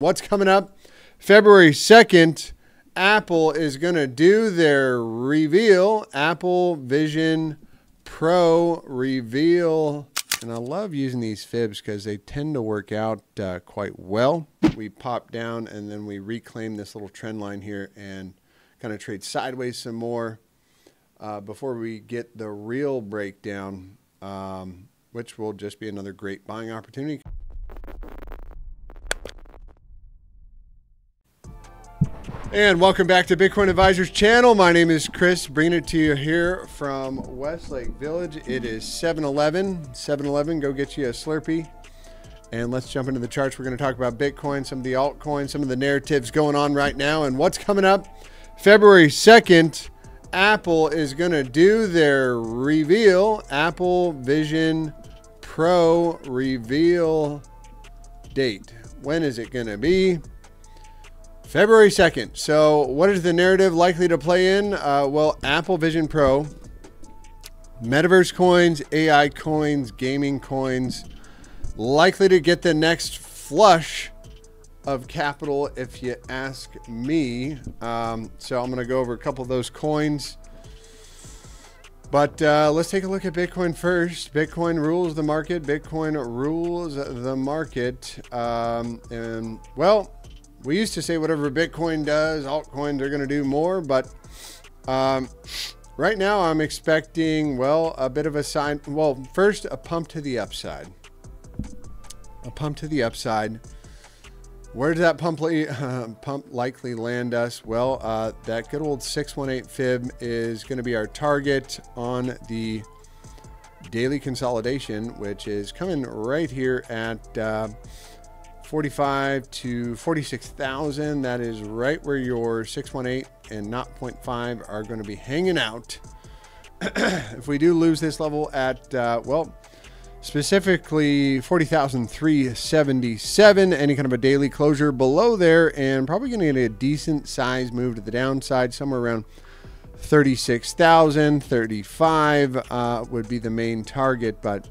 What's coming up? February 2nd, Apple is going to do their reveal, Apple Vision Pro reveal. And I love using these fibs because they tend to work out uh, quite well. We pop down and then we reclaim this little trend line here and kind of trade sideways some more uh, before we get the real breakdown, um, which will just be another great buying opportunity. And welcome back to Bitcoin Advizers channel. My name is Chris, bringing it to you here from Westlake Village. It is 7-Eleven. 7-Eleven, go get you a Slurpee. And let's jump into the charts. We're going to talk about Bitcoin, some of the altcoins, some of the narratives going on right now, and what's coming up. February 2nd, Apple is going to do their reveal, Apple Vision Pro reveal date. When is it going to be? February 2nd. So, what is the narrative likely to play in? Uh, well, Apple Vision Pro, metaverse coins, AI coins, gaming coins, likely to get the next flush of capital, if you ask me. Um, so, I'm going to go over a couple of those coins. But uh, let's take a look at Bitcoin first. Bitcoin rules the market. Bitcoin rules the market. Um, and, well, we used to say whatever Bitcoin does, altcoins are going to do more, but um, right now I'm expecting, well, a bit of a sign. Well, first, a pump to the upside. A pump to the upside. Where does that pump, uh, pump likely land us? Well, uh, that good old 618 fib is going to be our target on the daily consolidation, which is coming right here at. Uh, 45 to 46,000. That is right where your 618 and not 0.5 are going to be hanging out. if we do lose this level at, uh, well, specifically 40,377, any kind of a daily closure below there, and probably going to get a decent size move to the downside, somewhere around 36,000, 35 uh, would be the main target, but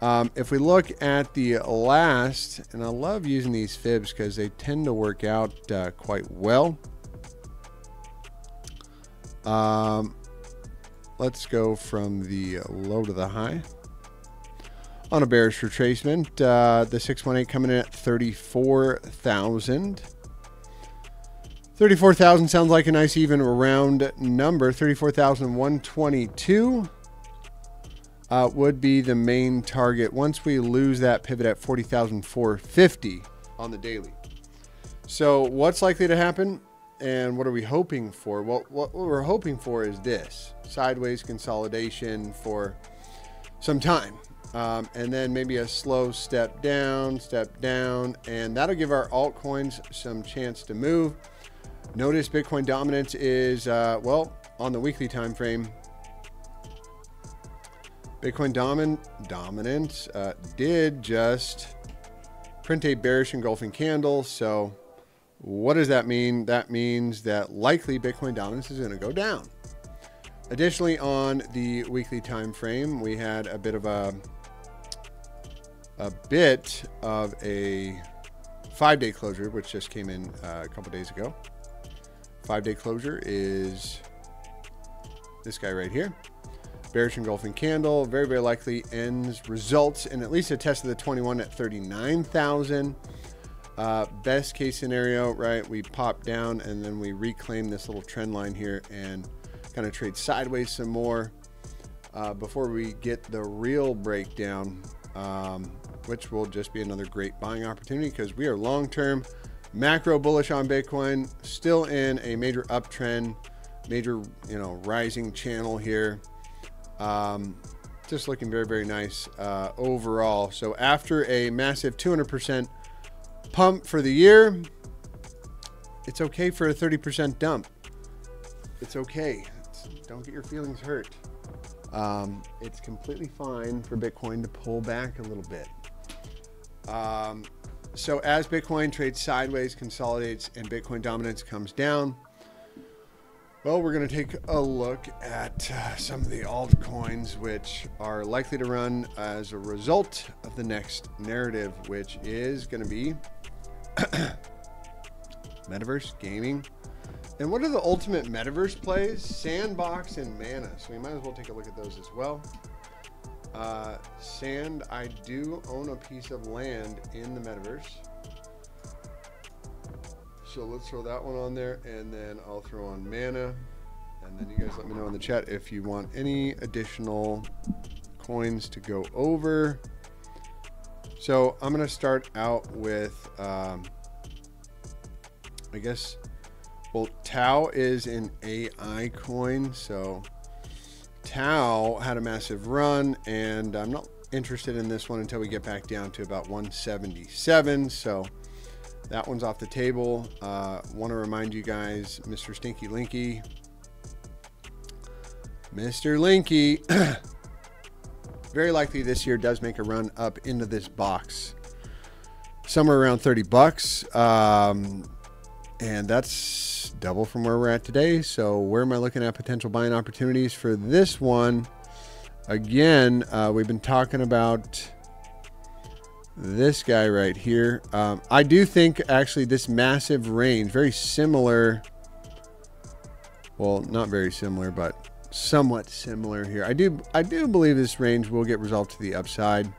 um, if we look at the last, and I love using these fibs because they tend to work out uh, quite well. Um, let's go from the low to the high. On a bearish retracement, uh, the 618 coming in at 34,000. 34,000 sounds like a nice even round number. 34,122 uh, would be the main target once we lose that pivot at 40,450 on the daily. So what's likely to happen and what are we hoping for? Well, what we're hoping for is this sideways consolidation for some time. Um, and then maybe a slow step down, step down, and that'll give our altcoins some chance to move. Notice Bitcoin dominance is, uh, well, on the weekly time frame, Bitcoin domin dominance uh, did just print a bearish engulfing candle. So what does that mean? That means that likely Bitcoin dominance is going to go down. Additionally, on the weekly time frame, we had a bit of a a bit of a five-day closure, which just came in uh, a couple days ago. Five-day closure is this guy right here bearish engulfing candle. Very, very likely ends results in at least a test of the 21 at 39,000. Uh, best case scenario, right? We pop down and then we reclaim this little trend line here and kind of trade sideways some more uh, before we get the real breakdown, um, which will just be another great buying opportunity because we are long term macro bullish on Bitcoin, still in a major uptrend, major you know rising channel here. Um, just looking very, very nice uh, overall. So after a massive 200% pump for the year, it's okay for a 30% dump. It's okay. It's, don't get your feelings hurt. Um, it's completely fine for Bitcoin to pull back a little bit. Um, so as Bitcoin trades sideways, consolidates, and Bitcoin dominance comes down, well, we're going to take a look at uh, some of the altcoins which are likely to run as a result of the next narrative, which is going to be Metaverse gaming. And what are the ultimate metaverse plays? Sandbox and Mana. So we might as well take a look at those as well. Uh, sand, I do own a piece of land in the metaverse. So let's throw that one on there and then I'll throw on mana. And then you guys let me know in the chat if you want any additional coins to go over. So I'm going to start out with, um, I guess, well, TAO is an AI coin. So TAO had a massive run, and I'm not interested in this one until we get back down to about 177. So that one's off the table. Uh, Want to remind you guys, Mr. Stinky Linky, Mr. Linky, very likely this year does make a run up into this box, somewhere around 30 bucks, um, and that's double from where we're at today. So where am I looking at potential buying opportunities for this one? Again, uh, we've been talking about this guy right here. Um, I do think actually this massive range, very similar. Well, not very similar, but somewhat similar here. I do I do believe this range will get resolved to the upside.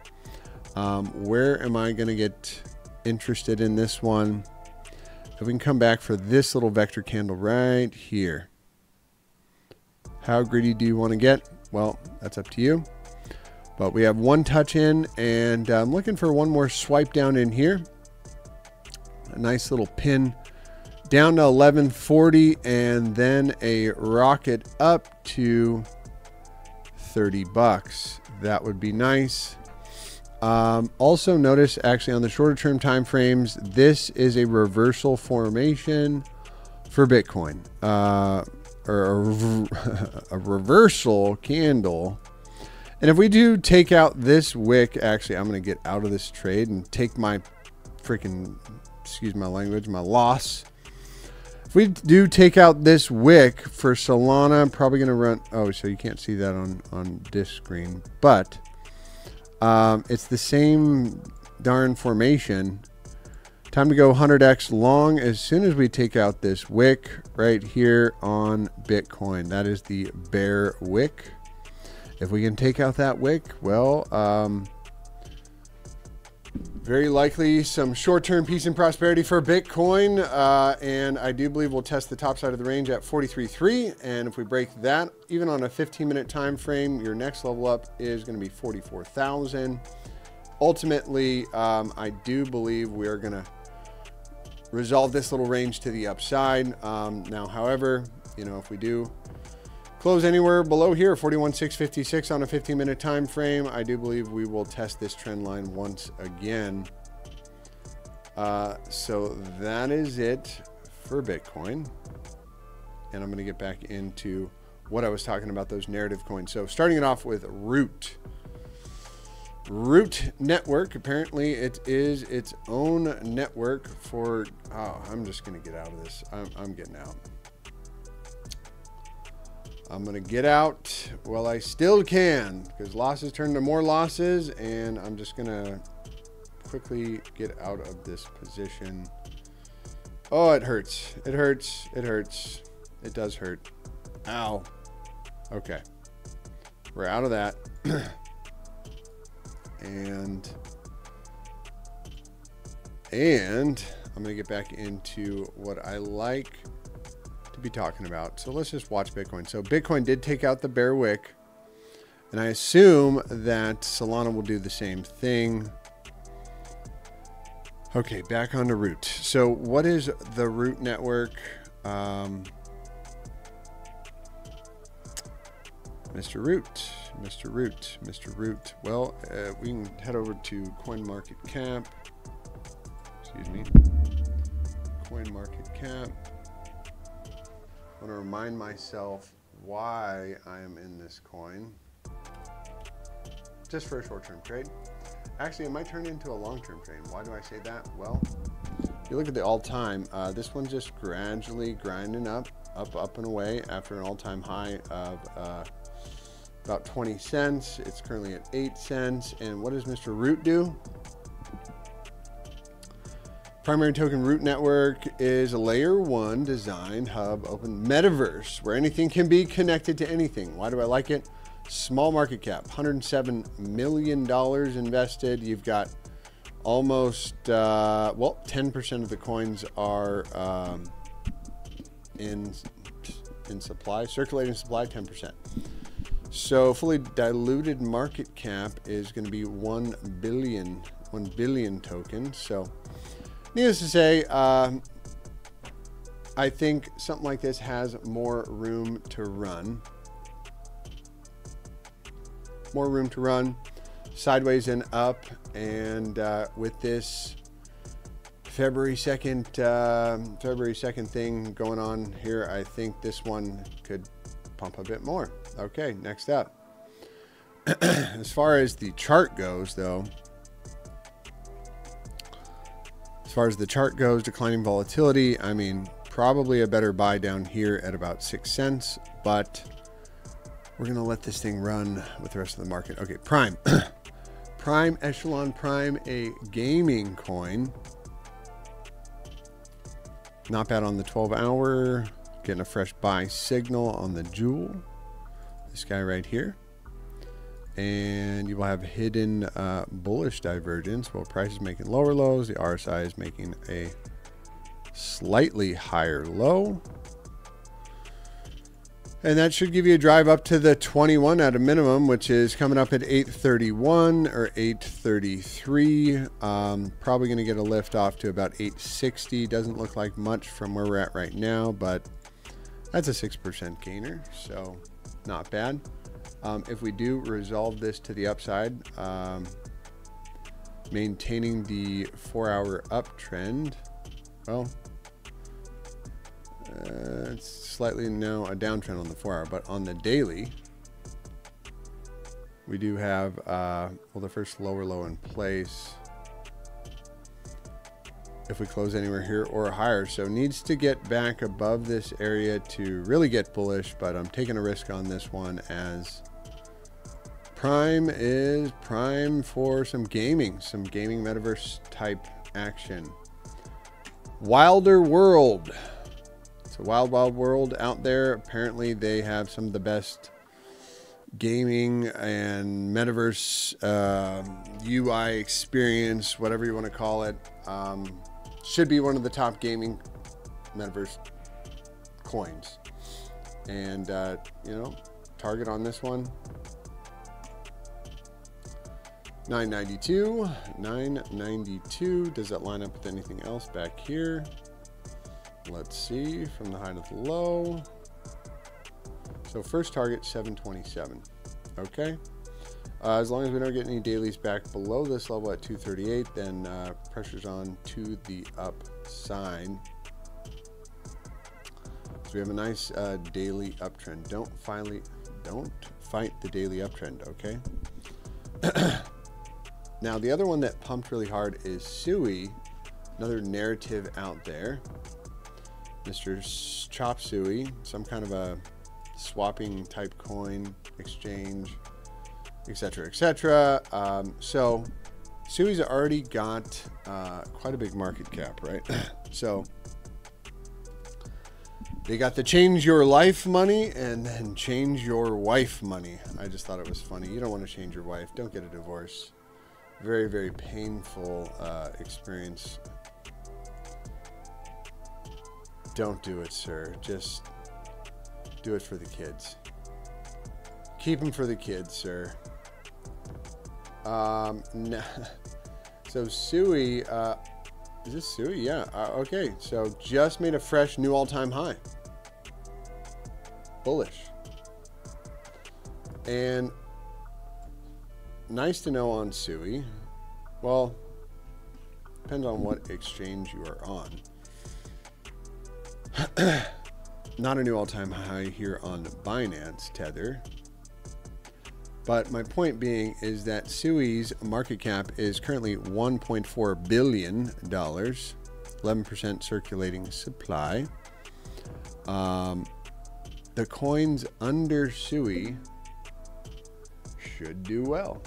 Um, where am I going to get interested in this one? We can come back for this little vector candle right here. How greedy do you want to get? Well, that's up to you. But we have one touch in, and I'm looking for one more swipe down in here. A nice little pin down to 1140, and then a rocket up to 30 bucks. That would be nice. Um, also notice actually on the shorter term time frames, this is a reversal formation for Bitcoin. Uh, or a, a reversal candle and if we do take out this wick, actually, I'm going to get out of this trade and take my freaking, excuse my language, my loss. If we do take out this wick for Solana, I'm probably going to run, oh, so you can't see that on, on this screen, but um, it's the same darn formation. Time to go 100x long as soon as we take out this wick right here on Bitcoin. That is the bear wick. If we can take out that wick, well, um, very likely some short-term peace and prosperity for Bitcoin. Uh, and I do believe we'll test the top side of the range at 43.3. And if we break that, even on a 15-minute time frame, your next level up is going to be 44,000. Ultimately, um, I do believe we are going to resolve this little range to the upside. Um, now, however, you know, if we do Close anywhere below here, 41,656 on a 15 minute time frame. I do believe we will test this trend line once again. Uh, so that is it for Bitcoin. And I'm going to get back into what I was talking about, those narrative coins. So starting it off with Root. Root Network, apparently it is its own network for, oh, I'm just going to get out of this. I'm, I'm getting out. I'm to get out while I still can because losses turn to more losses and I'm just to quickly get out of this position. Oh, it hurts. It hurts. It hurts. It does hurt. Ow. Okay. We're out of that. and and I'm to get back into what I like to be talking about. So let's just watch Bitcoin. So Bitcoin did take out the bear wick. And I assume that Solana will do the same thing. Okay, back on the root. So what is the root network? Um, Mr. Root, Mr. Root, Mr. Root. Well, uh, we can head over to CoinMarketCap. Excuse me. CoinMarketCap. I want to remind myself why I am in this coin. Just for a short-term trade. Actually, it might turn into a long-term trade. Why do I say that? Well, if you look at the all-time, uh, this one's just gradually grinding up, up, up and away after an all-time high of uh, about 20 cents. It's currently at 8 cents. And what does Mr. Root do? Primary Token Root Network is a layer one design hub open metaverse where anything can be connected to anything. Why do I like it? Small market cap, $107 million invested. You've got almost, uh, well, 10% of the coins are um, in, in supply, circulating supply, 10%. So fully diluted market cap is going to be 1 billion, 1 billion tokens. So needless to say, uh, I think something like this has more room to run. More room to run sideways and up. And uh, with this February 2nd, uh, February 2nd thing going on here, I think this one could pump a bit more. Okay, next up. as far as the chart goes, though, far as the chart goes, declining volatility, I mean, probably a better buy down here at about six cents, but we're going to let this thing run with the rest of the market. Okay, Prime. Prime Echelon Prime, a gaming coin. Not bad on the 12 hour. Getting a fresh buy signal on the jewel. This guy right here. And you will have hidden uh, bullish divergence. Well, price is making lower lows. The RSI is making a slightly higher low. And that should give you a drive up to the 21 at a minimum, which is coming up at 831 or 833. Um, probably going to get a lift off to about 860. Doesn't look like much from where we're at right now, but that's a 6% gainer, so not bad. Um, if we do resolve this to the upside, um, maintaining the four hour uptrend, well, uh, it's slightly now a downtrend on the four hour, but on the daily, we do have, uh, well, the first lower low in place. If we close anywhere here or higher, so needs to get back above this area to really get bullish, but I'm taking a risk on this one as Prime is prime for some gaming, some gaming metaverse type action. Wilder World. It's a wild, wild world out there. Apparently, they have some of the best gaming and metaverse uh, um, UI experience, whatever you want to call it. Um, should be one of the top gaming metaverse coins. And, uh, you know, target on this one 992, 992. Does that line up with anything else back here? Let's see from the high to the low. So first target 727. Okay. Uh, as long as we don't get any dailies back below this level at 238, then uh, pressure's on to the upside. So we have a nice uh, daily uptrend. Don't finally, don't fight the daily uptrend. Okay. Now, the other one that pumped really hard is Sui, another narrative out there. Mr. Chop Sui, some kind of a swapping type coin exchange, etc., etc. Um, so, Sui's already got uh, quite a big market cap, right? so, they got the change your life money and then change your wife money. I just thought it was funny. You don't want to change your wife. Don't get a divorce very, very painful uh, experience. Don't do it, sir. Just do it for the kids. Keep them for the kids, sir. Um, so Sui, uh, is this Sui? Yeah. Uh, okay. So just made a fresh new all-time high. Bullish. And nice to know on Sui. Well, depends on what exchange you are on. Not a new all-time high here on Binance Tether. But my point being is that Sui's market cap is currently $1.4 billion, 11% circulating supply. Um, the coins under Sui should do well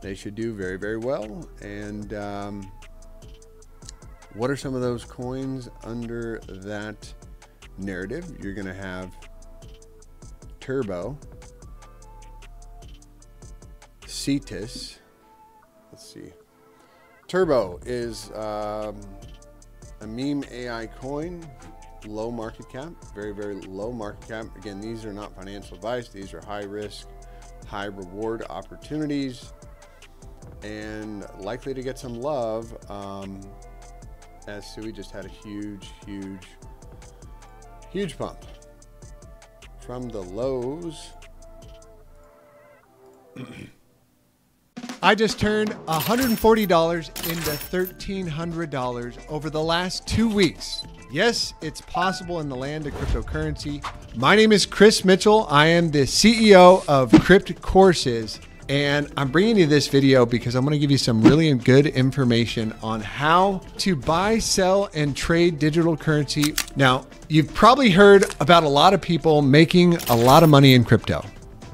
they should do very, very well. And um, what are some of those coins under that narrative? You're going to have Turbo, Cetus. Let's see. Turbo is um, a meme AI coin, low market cap, very, very low market cap. Again, these are not financial advice. These are high risk, high reward opportunities and likely to get some love um, as Sui just had a huge, huge, huge pump from the lows. I just turned $140 into $1,300 over the last two weeks. Yes, it's possible in the land of cryptocurrency. My name is Chris Mitchell. I am the CEO of Crypt Courses. And I'm bringing you this video because I'm going to give you some really good information on how to buy, sell, and trade digital currency. Now, you've probably heard about a lot of people making a lot of money in crypto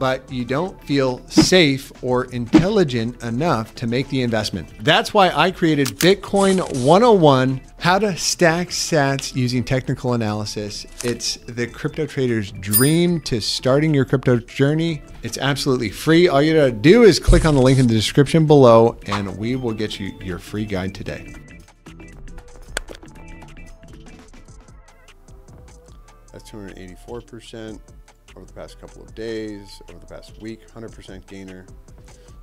but you don't feel safe or intelligent enough to make the investment. That's why I created Bitcoin 101 How to Stack Sats Using Technical Analysis. It's the crypto trader's dream to starting your crypto journey. It's absolutely free. All you gotta do is click on the link in the description below, and we will get you your free guide today. That's 284% over the past couple of days, over the past week, 100% gainer.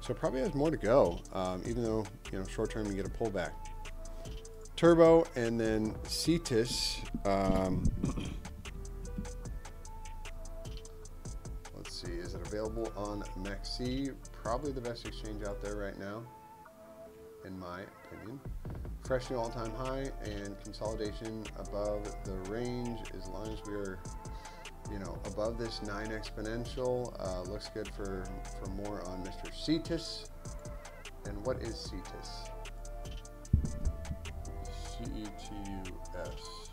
So probably has more to go, um, even though, you know, short term you get a pullback. Turbo and then Cetus. Um, let's see, is it available on MEXC? Probably the best exchange out there right now, in my opinion. Fresh new all-time high and consolidation above the range as long as we're you know, above this 9 exponential. Uh, looks good for, for more on Mr. Cetus. And what is Cetus? C-E-T-U-S.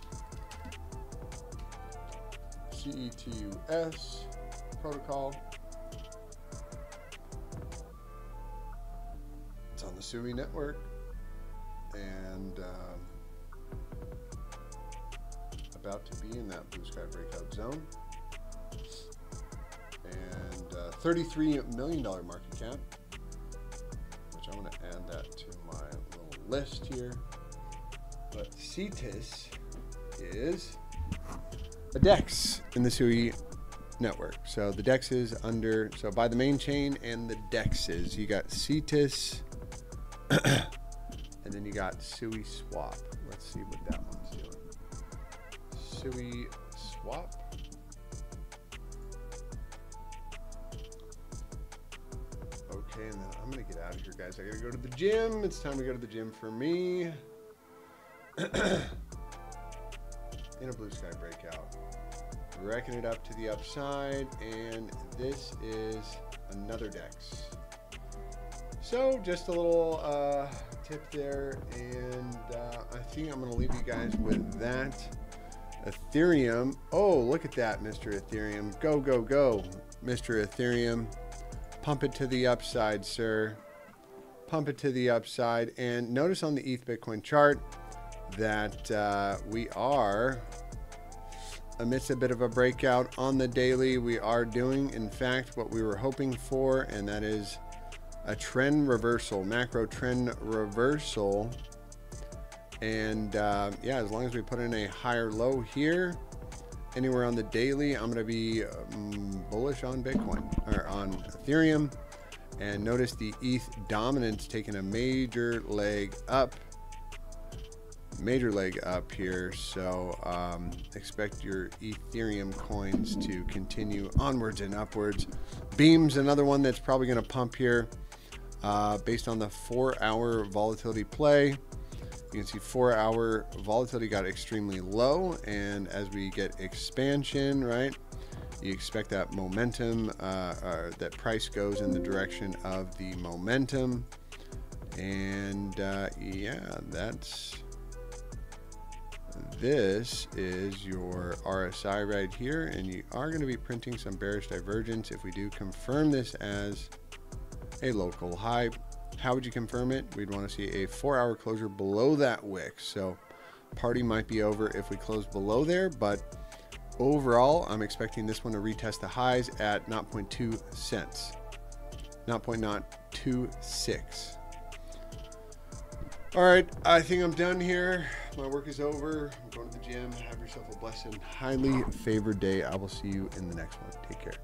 C-E-T-U-S protocol. It's on the SUI network. And um, about to be in that blue sky breakout zone $33 million market cap, which I'm going to add that to my little list here. But Cetus is a DEX in the SUI network. So the DEX is under, so by the main chain and the DEXs, you got Cetus, and then you got SUI Swap. Let's see what that one's doing. SUI Swap. Okay, and then I'm gonna get out of here, guys. I gotta go to the gym. It's time to go to the gym for me. In a blue sky breakout. Wrecking it up to the upside, and this is another DEX. So just a little uh, tip there, and uh, I think I'm gonna leave you guys with that. Ethereum. Oh, look at that, Mr. Ethereum. Go, go, go, Mr. Ethereum. Pump it to the upside, sir. Pump it to the upside. And notice on the ETH Bitcoin chart that uh, we are amidst a bit of a breakout on the daily. We are doing, in fact, what we were hoping for, and that is a trend reversal, macro trend reversal. And uh, yeah, as long as we put in a higher low here, anywhere on the daily, I'm going to be um, bullish on Bitcoin or on Ethereum. And notice the ETH dominance taking a major leg up. Major leg up here. So um, expect your Ethereum coins to continue onwards and upwards. Beam's another one that's probably going to pump here uh, based on the four hour volatility play. You can see four hour volatility got extremely low. And as we get expansion, right, you expect that momentum, uh, or that price goes in the direction of the momentum. And uh, yeah, that's this is your RSI right here, and you are going to be printing some bearish divergence if we do confirm this as a local high. How would you confirm it? We'd want to see a four hour closure below that wick. So party might be over if we close below there, but overall, I'm expecting this one to retest the highs at 0.2 cents, 0.26. All right, I think I'm done here. My work is over. I'm going to the gym. Have yourself a blessed, highly favored day. I will see you in the next one. Take care.